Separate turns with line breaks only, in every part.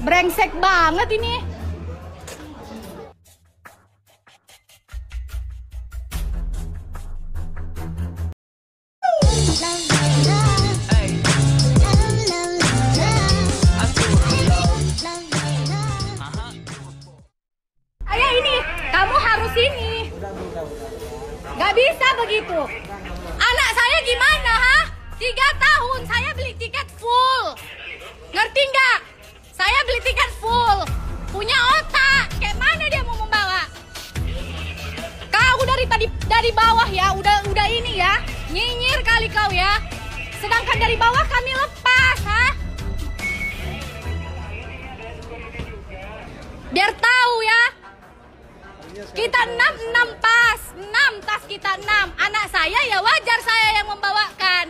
Brengsek banget ini. Dari dari bawah ya, udah udah ini ya. Nyinyir kali kau ya. Sedangkan dari bawah kami lepas, ha? Biar tahu ya. Kita enam enam pas, enam tas kita enam. Anak saya ya wajar saya yang membawakan.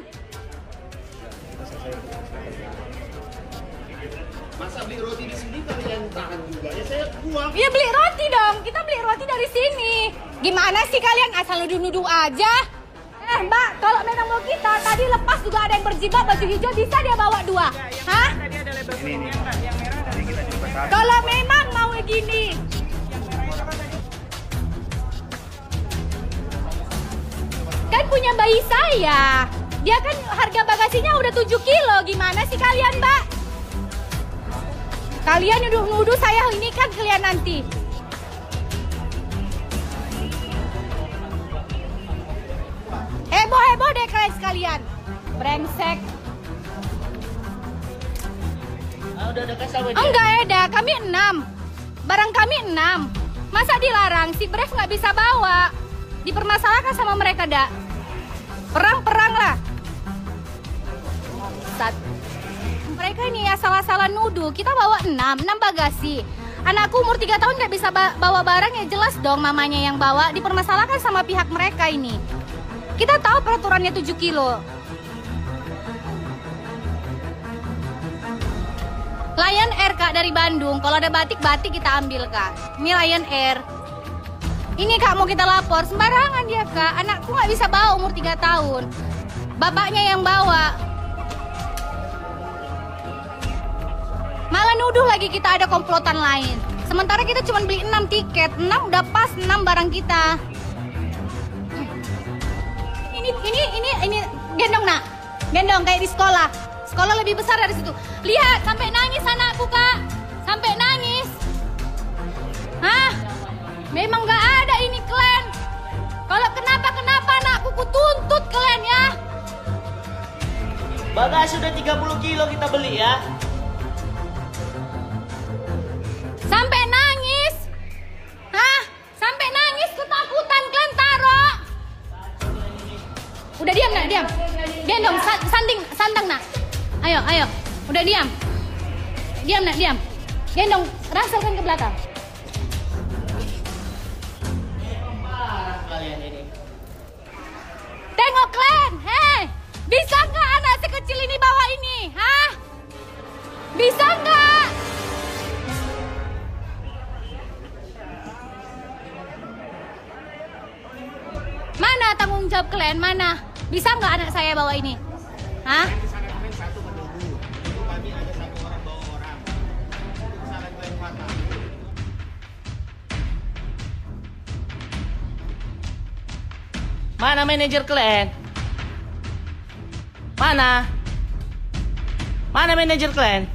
Masa beli roti di kalian tahan juga? Ya saya buang.
Ya beli roti dong, kita beli roti dari sini. Gimana sih kalian asal nuduh-nuduh aja? Eh mbak, kalau memang mau kita tadi lepas juga ada yang berjibak baju hijau bisa dia bawa dua. Hah? Kalau memang mau gini, kan punya bayi saya. Dia kan harga bagasinya udah 7 kilo. Gimana sih kalian, Mbak? Kalian nuduh-nuduh saya ini kan kalian nanti. Heboh-heboh deh kalian sekalian. Brengsek.
Ah, udah dia.
Enggak Eda, kami enam. Barang kami enam. Masa dilarang? Si Bref nggak bisa bawa. Dipermasalahkan sama mereka, dak. Perang-perang lah. Sat. Mereka ini ya salah-salah nuduh. Kita bawa enam, enam bagasi. Anakku umur 3 tahun nggak bisa ba- bawa barang ya jelas dong mamanya yang bawa. Dipermasalahkan sama pihak mereka ini. Kita tahu peraturannya 7 kilo. Lion Air kak dari Bandung. Kalau ada batik-batik kita ambil kak. Ini Lion Air. Ini kak mau kita lapor sembarangan dia kak. Anakku nggak bisa bawa umur 3 tahun. Bapaknya yang bawa. Malah nuduh lagi kita ada komplotan lain. Sementara kita cuma beli 6 tiket. 6 udah pas 6 barang kita. Ini ini ini ini gendong nak. Gendong kayak di sekolah. Sekolah lebih besar dari situ. Lihat sampai nangis anakku kak. Sampai nangis. Hah? Memang gak ada ini klan. Kalau kenapa kenapa anakku ku tuntut kalian ya.
Bagasi udah 30 kilo kita beli ya.
Udah diam. Diam nak, diam. Gendong, rasakan ke belakang. Tengok kalian, hei. Bisa nggak anak sekecil ini bawa ini? Hah? Bisa nggak? Mana tanggung jawab kalian? Mana? Bisa nggak anak saya bawa ini? Hah?
Mana manajer kalian? Mana? Mana manajer kalian?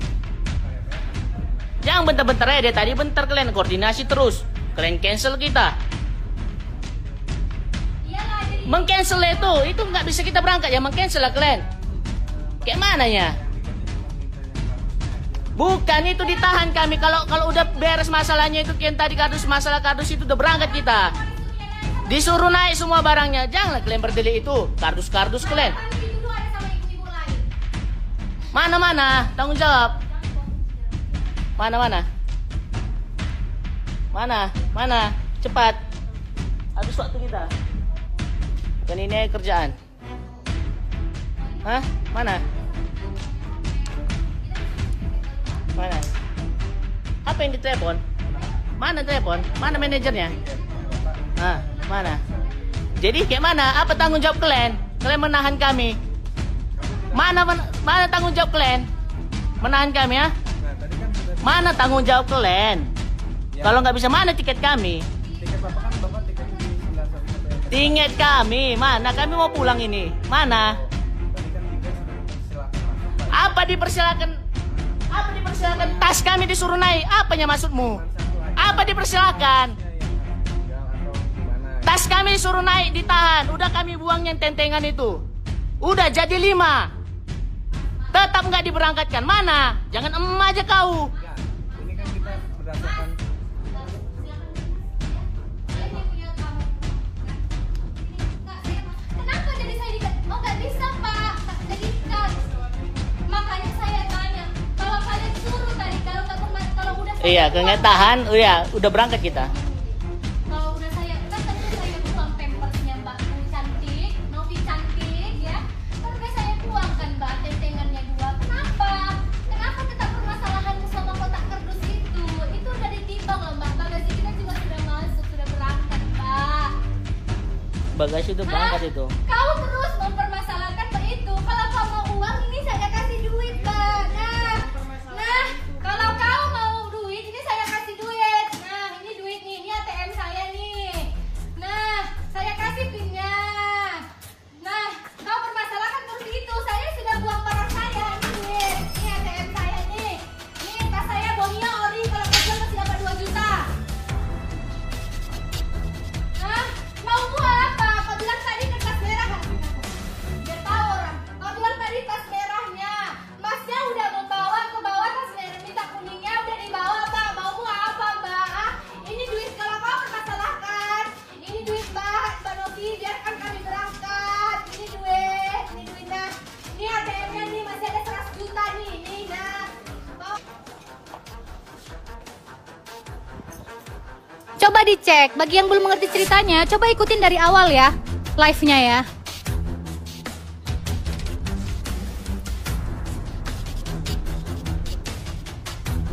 Jangan bentar-bentar ya, dia tadi bentar kalian koordinasi terus. Kalian cancel kita. Mengcancel itu, itu nggak bisa kita berangkat ya, mengcancel lah kalian. Kayak mana ya? Bukan itu ditahan kami kalau kalau udah beres masalahnya itu yang tadi kardus masalah kardus itu udah berangkat kita. Disuruh naik semua barangnya. Janganlah kalian berdiri itu. Kardus-kardus kalian. Mana-mana? Tanggung jawab. Mana-mana? Mana? Mana? Cepat. Habis waktu kita. Dan ini kerjaan. Hah? Mana? Mana? Apa yang ditelepon? Mana telepon? Mana manajernya? Ah, mana? Jadi kayak mana? Apa tanggung jawab kalian? Kalian menahan kami. Mana men- mana tanggung jawab kalian? Menahan kami ya? Mana tanggung jawab kalian?
Ya.
Kalau nggak bisa mana tiket kami?
Tiket bapak kan bapak tiket di
Tiket kami mana? Kami mau pulang ini. Mana? Apa dipersilakan? Apa dipersilakan? Tas kami disuruh naik. Apanya maksudmu? Apa dipersilakan? Tas kami disuruh naik ditahan. Udah kami buang yang tentengan itu. Udah jadi lima. Tetap nggak diberangkatkan. Mana? Jangan em aja kau.
Enggak, ini kan kita berdasarkan
Kenapa jadi saya di Oh nggak bisa pak, jadi kan makanya saya tanya kalau kalian suruh tadi kalau nggak berma- kalau udah saya
Iya, kagak tahan. Oh ya, udah berangkat kita.
Bagasi Hah?
berangkat itu.
Kau terus Bagi yang belum mengerti ceritanya, coba ikutin dari awal ya, live-nya ya.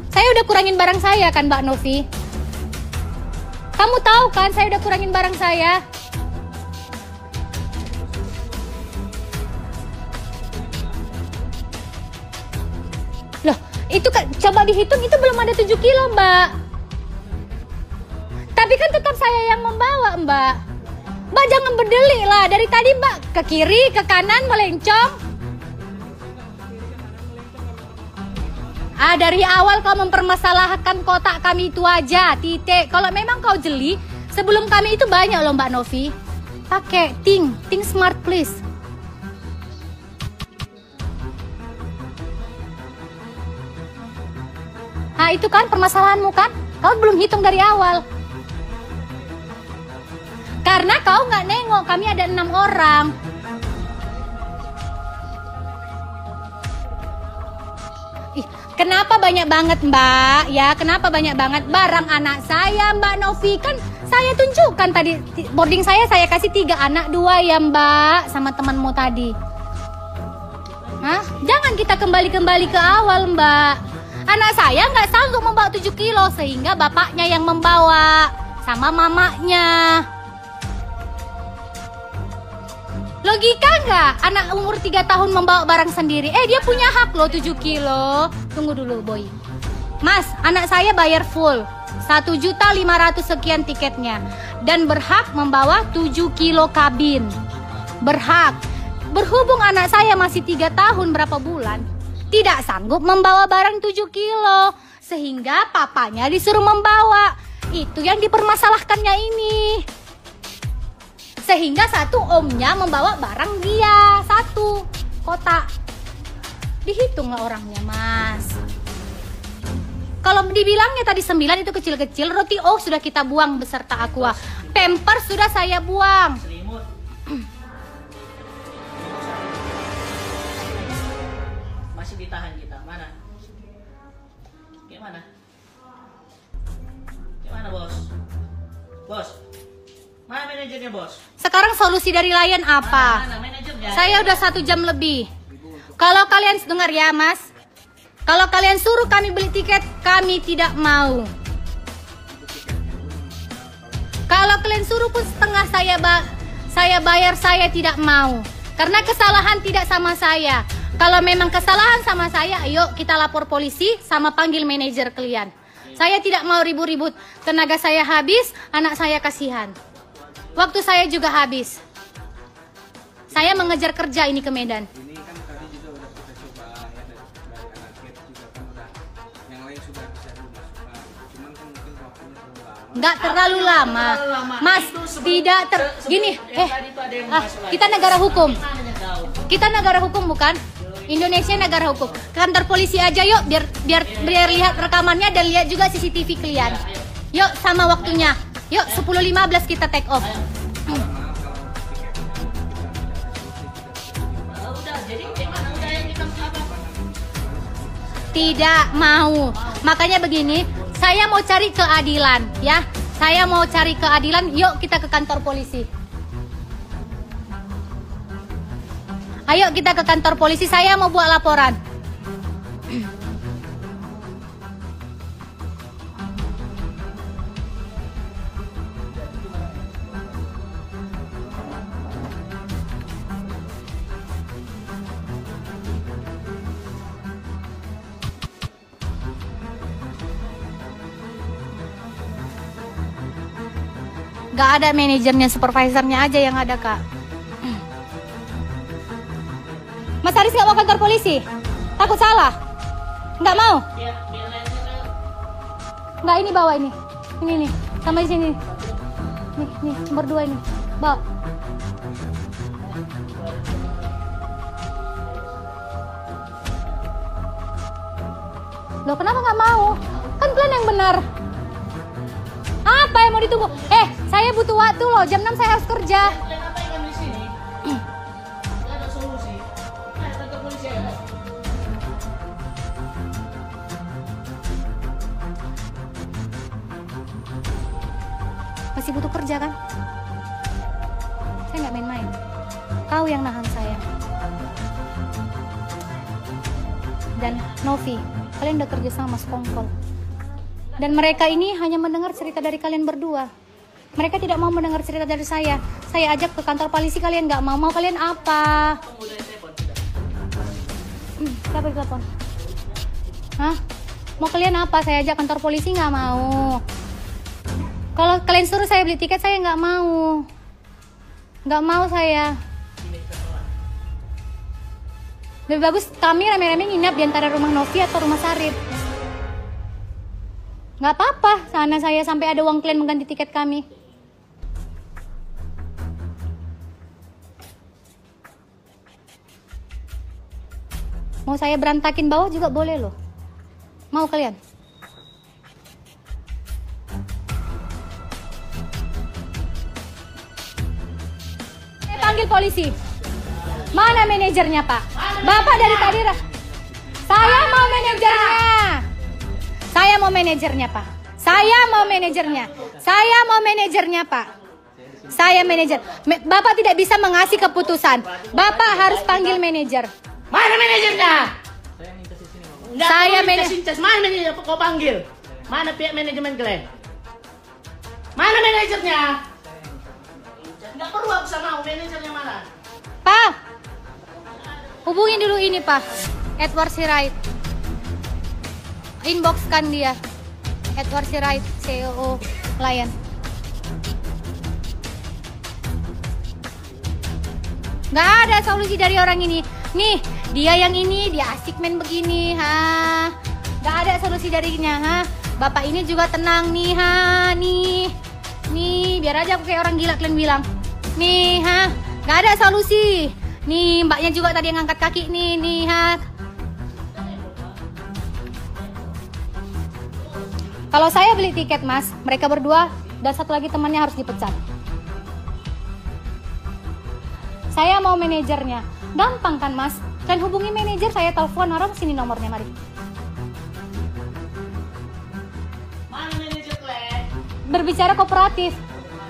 Saya udah kurangin barang saya kan Mbak Novi? Kamu tahu kan saya udah kurangin barang saya? Loh, itu kan coba dihitung itu belum ada 7 kilo, Mbak. Tapi kan tetap saya yang membawa, Mbak. Mbak jangan berdelik lah. Dari tadi Mbak ke kiri, ke kanan melencong. Ah, dari awal kau mempermasalahkan kotak kami itu aja, titik. Kalau memang kau jeli, sebelum kami itu banyak loh Mbak Novi. Pakai Ting, Ting Smart please. Nah itu kan permasalahanmu kan? Kau belum hitung dari awal. Karena kau nggak nengok, kami ada enam orang. Kenapa banyak banget mbak? Ya, kenapa banyak banget barang anak saya mbak Novi kan saya tunjukkan tadi boarding saya saya kasih tiga anak dua ya mbak sama temanmu tadi. Hah? Jangan kita kembali-kembali ke awal mbak. Anak saya nggak sanggup membawa 7 kilo sehingga bapaknya yang membawa sama mamanya. Logika nggak anak umur 3 tahun membawa barang sendiri? Eh dia punya hak loh 7 kilo. Tunggu dulu boy. Mas, anak saya bayar full. 1 juta 500 sekian tiketnya. Dan berhak membawa 7 kilo kabin. Berhak. Berhubung anak saya masih 3 tahun berapa bulan. Tidak sanggup membawa barang 7 kilo. Sehingga papanya disuruh membawa. Itu yang dipermasalahkannya ini sehingga satu omnya membawa barang dia satu kotak dihitunglah orangnya mas kalau dibilangnya tadi sembilan itu kecil-kecil roti oh sudah kita buang beserta aqua pamper sudah saya buang.
Masih ditahan kita. Mana? Gimana? Gimana, Bos? Bos. Mana manajernya, Bos?
sekarang solusi dari Lion apa
Mana?
Saya udah satu jam lebih. Kalau kalian dengar ya mas, kalau kalian suruh kami beli tiket, kami tidak mau. Kalau kalian suruh pun setengah saya ba saya bayar, saya tidak mau. Karena kesalahan tidak sama saya. Kalau memang kesalahan sama saya, ayo kita lapor polisi sama panggil manajer kalian. Saya tidak mau ribut-ribut. Tenaga saya habis, anak saya kasihan. Waktu saya juga habis. Saya mengejar kerja ini ke Medan.
Ini kan tadi juga udah kita coba ya dari, dari anak gate juga kan udah yang lain sudah bisa dimasukkan. Cuman kan mungkin waktunya terlalu lama.
Nggak terlalu lama. Mas,
sebelum-
tidak ter...
sebelum
Gini, eh, ah, kita negara hukum. Kita negara hukum bukan? Indonesia negara hukum. Kantor polisi aja yuk biar biar biar lihat rekamannya dan lihat juga CCTV kalian. Yuk sama waktunya. Yuk 10.15 kita take off. Tidak mau. Makanya begini, saya mau cari keadilan ya. Saya mau cari keadilan. Yuk kita ke kantor polisi. Ayo kita ke kantor polisi. Saya mau buat laporan. Gak ada manajernya, supervisornya aja yang ada kak. Mas Haris nggak mau kantor polisi? Takut salah? Nggak mau? Nggak ini bawa ini. Ini nih, sama di sini. Nih, nih, nomor dua ini. Bawa. Loh kenapa nggak mau? Kan kalian yang benar. Apa yang mau ditunggu? Eh, saya butuh waktu loh. Jam 6 saya harus kerja.
Kalian apa yang kami di sini? Nggak ada solusi. Nah, kantor polisi ada.
Masih butuh kerja kan? Saya nggak main-main. Kau yang nahan saya. Dan Novi, kalian udah kerja sama Mas Kongkol. Dan mereka ini hanya mendengar cerita dari kalian berdua. Mereka tidak mau mendengar cerita dari saya. Saya ajak ke kantor polisi kalian nggak mau. Mau kalian apa? Hmm, siapa yang telepon? Hah? Mau kalian apa? Saya ajak kantor polisi nggak mau. Kalau kalian suruh saya beli tiket, saya nggak mau. Nggak mau saya. Lebih bagus kami rame-rame nginap di antara rumah Novi atau rumah Sarip. Nggak apa-apa, sana saya sampai ada uang kalian mengganti tiket kami. Mau saya berantakin bawah juga boleh loh. Mau kalian? Saya panggil polisi. Mana manajernya pak? Bapak dari tadi Saya mau manajernya. Saya mau manajernya pak. Saya mau manajernya. Saya mau manajernya pak. Saya manajer. Bapak tidak bisa mengasih keputusan. Bapak harus panggil manajer.
Mana manajernya? Nggak
Saya
perlu
mana-
dikasih tes. Mana manajer kau panggil? Mana pihak manajemen kalian? Mana manajernya? Nggak perlu aku sama manajernya mana?
Pak, hubungin dulu ini Pak, Edward Sirait. Inboxkan dia, Edward Sirait, CEO klien. Nggak ada solusi dari orang ini. Nih, dia yang ini, dia asik main begini, ha. Nggak ada solusi darinya, ha. Bapak ini juga tenang nih, ha, nih. Nih, biar aja aku kayak orang gila kalian bilang. Nih, ha. Nggak ada solusi. Nih, mbaknya juga tadi yang ngangkat kaki nih, nih, ha. Kalau saya beli tiket, Mas, mereka berdua dan satu lagi temannya harus dipecat. Saya mau manajernya. Gampang kan, Mas? Kalian hubungi manajer, saya telepon orang sini nomornya, mari.
Mana manajer kalian?
Berbicara kooperatif.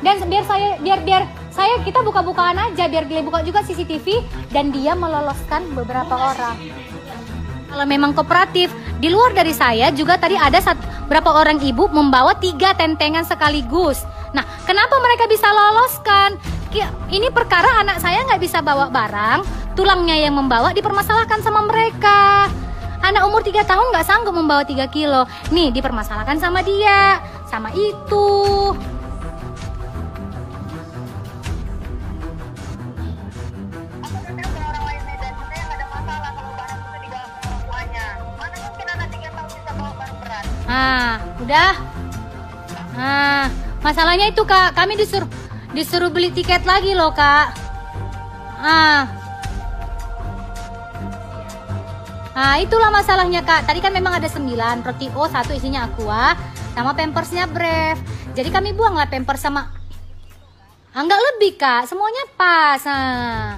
Dan biar saya biar biar saya kita buka-bukaan aja biar dia buka juga CCTV dan dia meloloskan beberapa orang. Kalau memang kooperatif, di luar dari saya juga tadi ada sat, berapa orang ibu membawa tiga tentengan sekaligus. Nah, kenapa mereka bisa loloskan? Ini perkara anak saya nggak bisa bawa barang, tulangnya yang membawa dipermasalahkan sama mereka. Anak umur 3 tahun nggak sanggup membawa 3 kilo. Nih dipermasalahkan sama dia, sama itu. Ah, udah. Nah, masalahnya itu kak, kami disuruh disuruh beli tiket lagi loh kak. Ah. Nah, itulah masalahnya kak. Tadi kan memang ada 9 roti O, satu isinya aqua, sama pampersnya Brave. Jadi kami buang lah pampers sama Ah, enggak lebih kak, semuanya pas. Nah,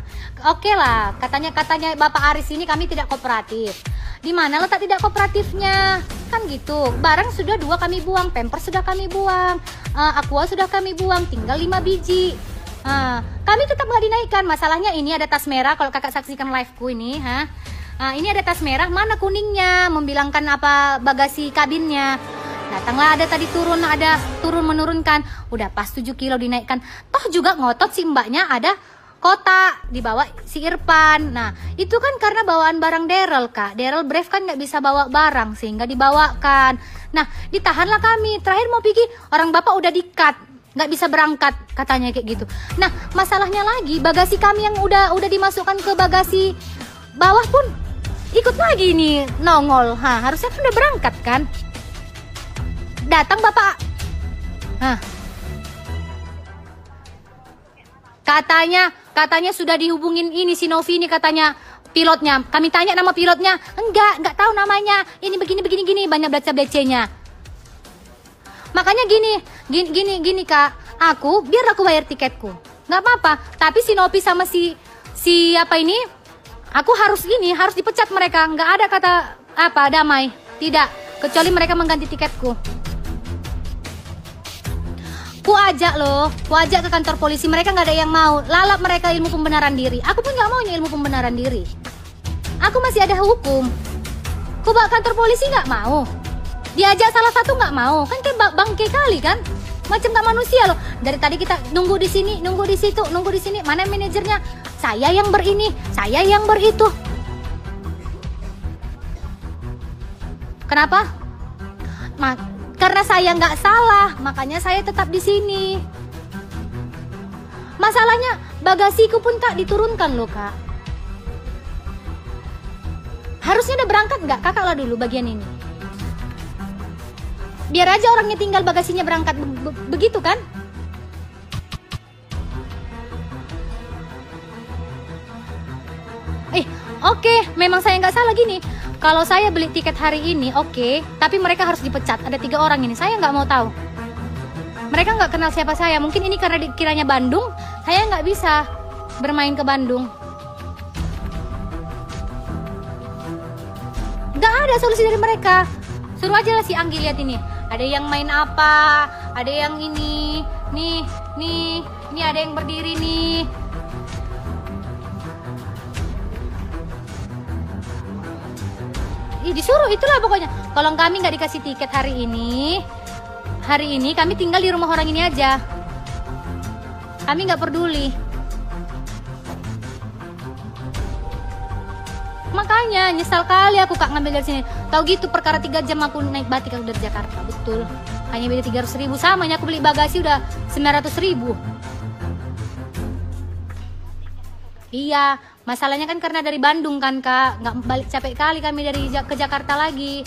oke lah, katanya katanya Bapak Aris ini kami tidak kooperatif. Di mana letak tidak kooperatifnya? Kan gitu. Barang sudah dua kami buang, pampers sudah kami buang, uh, aqua sudah kami buang, tinggal lima biji. Uh, kami tetap nggak dinaikkan. Masalahnya ini ada tas merah. Kalau kakak saksikan liveku ini, ha. Uh, ini ada tas merah, mana kuningnya? Membilangkan apa bagasi kabinnya? Datanglah ada tadi turun ada turun menurunkan. Udah pas 7 kilo dinaikkan. Toh juga ngotot si mbaknya ada kota dibawa si Irfan. Nah itu kan karena bawaan barang Daryl kak. Daryl Brave kan nggak bisa bawa barang sehingga dibawakan. Nah ditahanlah kami. Terakhir mau pergi orang bapak udah dikat. Nggak bisa berangkat katanya kayak gitu. Nah masalahnya lagi bagasi kami yang udah udah dimasukkan ke bagasi bawah pun ikut lagi nih nongol. Ha harusnya kan udah berangkat kan? Datang bapak. Hah. katanya katanya sudah dihubungin ini si Novi ini katanya pilotnya. Kami tanya nama pilotnya. Enggak enggak tahu namanya. Ini begini begini gini. Banyak baca becenya makanya gini gini gini gini kak. Aku biar aku bayar tiketku. Nggak apa-apa. Tapi si Novi sama si si apa ini aku harus gini harus dipecat mereka nggak ada kata apa damai tidak kecuali mereka mengganti tiketku ku ajak loh, ku ajak ke kantor polisi, mereka nggak ada yang mau. Lalap mereka ilmu pembenaran diri. Aku pun nggak maunya ilmu pembenaran diri. Aku masih ada hukum. Ku bawa kantor polisi nggak mau. Diajak salah satu nggak mau, kan kayak bangke kali kan? Macam nggak manusia loh. Dari tadi kita nunggu di sini, nunggu di situ, nunggu di sini. Mana manajernya? Saya yang berini, saya yang beritu. Kenapa? Mak karena saya nggak salah, makanya saya tetap di sini. Masalahnya bagasiku pun kak diturunkan loh kak. Harusnya udah berangkat nggak kakak lah dulu bagian ini. Biar aja orangnya tinggal bagasinya berangkat be be begitu kan? Eh, oke, okay. memang saya nggak salah gini. Kalau saya beli tiket hari ini oke okay, tapi mereka harus dipecat. Ada tiga orang ini saya nggak mau tahu. Mereka nggak kenal siapa saya. Mungkin ini karena dikiranya Bandung. Saya nggak bisa bermain ke Bandung. Nggak ada solusi dari mereka. Suruh aja lah si Anggi lihat ini ada yang main apa? Ada yang ini. Nih nih ini ada yang berdiri nih. Disuruh itulah pokoknya. Kalau kami nggak dikasih tiket hari ini. Hari ini kami tinggal di rumah orang ini aja. Kami nggak peduli makanya nyesal kali aku kak ngambil dari sini. Tahu gitu perkara tiga jam aku naik batik aku dari Jakarta betul. Hanya beda tiga ribu samanya aku beli bagasi udah sembilan ribu. Iya, masalahnya kan karena dari Bandung kan kak, nggak balik capek kali kami dari ke Jakarta lagi.